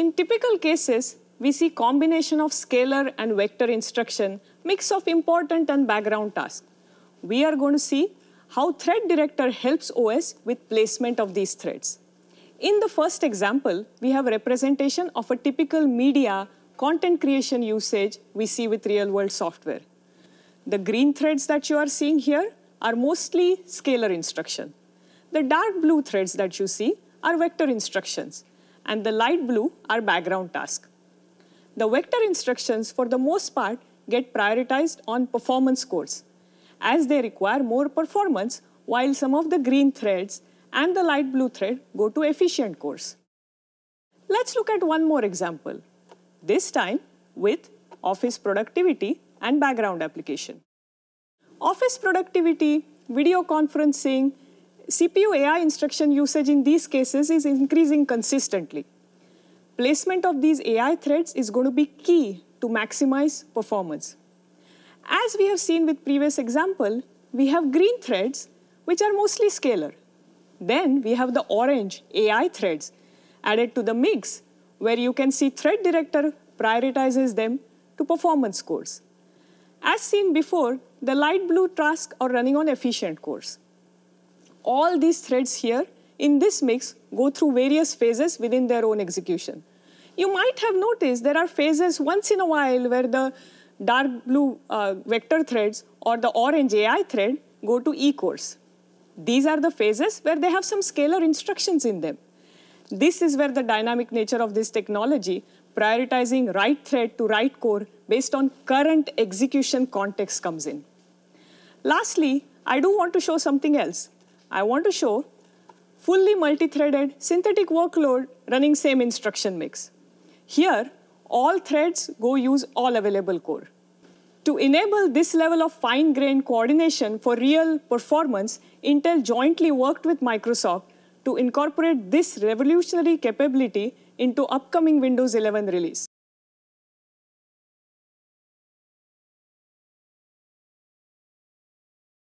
in typical cases, we see combination of scalar and vector instruction, mix of important and background tasks. We are going to see how Thread Director helps OS with placement of these threads. In the first example, we have representation of a typical media content creation usage we see with real-world software. The green threads that you are seeing here are mostly scalar instruction. The dark blue threads that you see are vector instructions, and the light blue are background tasks. The vector instructions, for the most part, get prioritized on performance cores, as they require more performance, while some of the green threads and the light blue thread go to efficient cores. Let's look at one more example, this time with office productivity and background application. Office productivity, video conferencing, CPU AI instruction usage in these cases is increasing consistently. Placement of these AI threads is going to be key to maximize performance. As we have seen with previous example, we have green threads, which are mostly scalar. Then we have the orange AI threads added to the mix, where you can see Thread Director prioritizes them to performance cores. As seen before, the light blue tasks are running on efficient cores. All these threads here in this mix go through various phases within their own execution. You might have noticed there are phases once in a while where the dark blue uh, vector threads or the orange AI thread go to E cores. These are the phases where they have some scalar instructions in them. This is where the dynamic nature of this technology, prioritizing right thread to right core based on current execution context comes in. Lastly, I do want to show something else. I want to show fully multi-threaded synthetic workload running same instruction mix. Here, all threads go use all available core. To enable this level of fine-grained coordination for real performance, Intel jointly worked with Microsoft to incorporate this revolutionary capability into upcoming Windows 11 release.